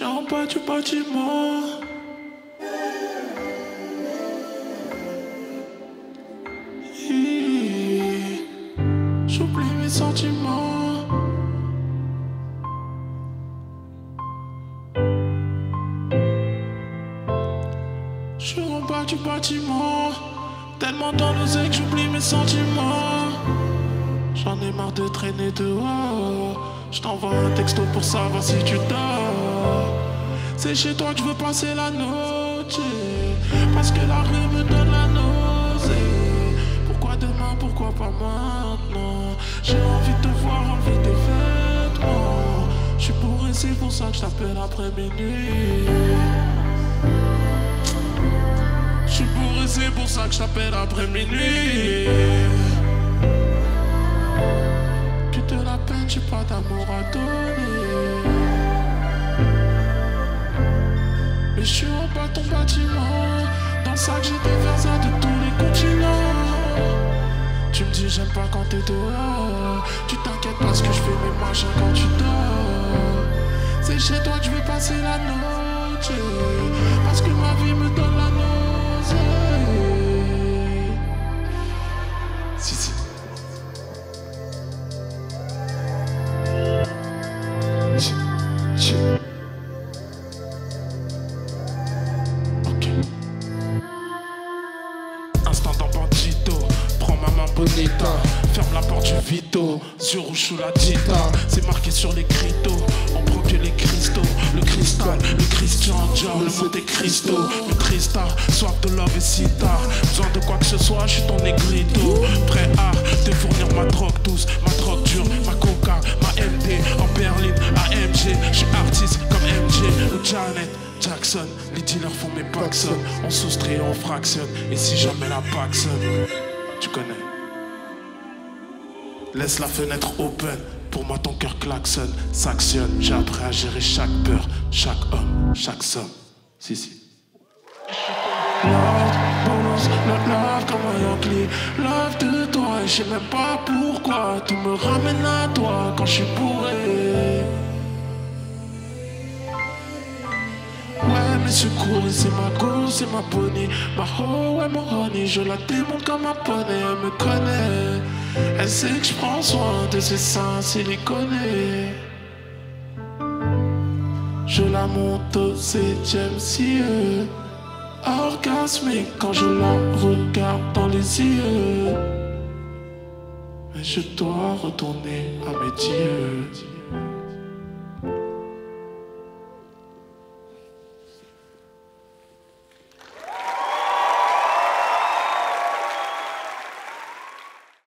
En bas du bâtiment. J'oublie mes sentiments. Je suis du bâtiment. Tellement dans zèle que j'oublie mes sentiments. J'en ai marre de traîner dehors. Je t'envoie un texto pour savoir si tu dors. C'est chez toi que je veux passer la noche. Parce que la rue me donne la nausée. Pourquoi demain, pourquoi pas maintenant? J'ai envie de te voir enlever tes vêtements. Je suis bourré, c'est pour ça que je t'appelle après minuit. Je suis bourré, c'est pour ça que je t'appelle après minuit. Tu te la j'ai pas d'amour Le sac, j'ai des versats de tous les continents. Tu me dis, j'aime pas quand t'es dehors. Tu t'inquiètes parce que je fais mes machins quand tu dors. C'est chez toi que je vais passer la noche. Parce que ma vie me donne la nausée. Si, si. Bonita, ferme la porte du vito, sur rouge la dita, c'est marqué sur les cristaux, on prend les cristaux, le cristal, le Christian Dior, le Monte Cristo, le Trista, soif de love et sida, besoin de quoi que ce soit, je suis ton négrito, prêt à te fournir ma drogue douce, ma drogue dure, ma coca, ma MD, en berline, AMG, je suis artiste comme MJ ou Janet. Jackson, les dealers font mes Paxson. On soustrait, on fractionne. Et si jamais la Paxson Tu connais Laisse la fenêtre open. Pour moi ton cœur klaxonne S'actionne. J'ai appris à gérer chaque peur Chaque homme, chaque somme. Si si. Love, balance, notre love comme un Yankee Love de toi et je sais même pas pourquoi. Tout me ramène à toi quand je suis bourré. Ouais, mes secours, c'est ma go, c'est ma pony. Ma ho, ouais, mon honey, je la démonte comme un poney. Elle me connaît, elle sait que je prends soin de ses seins siliconés. Je la monte au septième ciel. Orgasmique quand je la regarde dans les yeux. Mais je dois retourner à mes dieux.